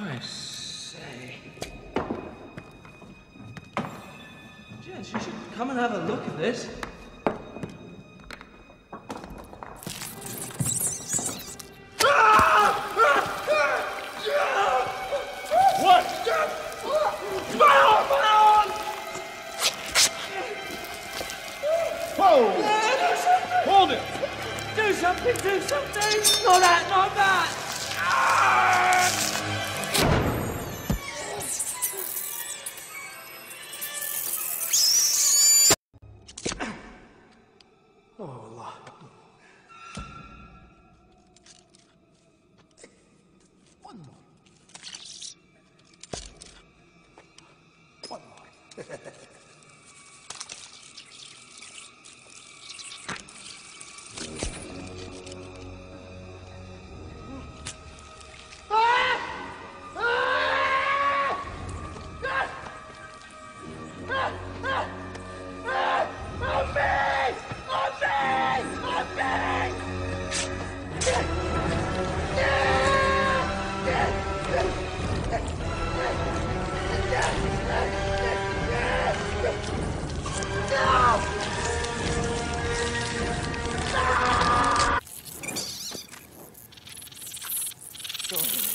I say. Gents, you should come and have a look at this. What? Whoa! Hold it! Do something, do something! Not that, not Oh, Allah. One more. One more. Shush,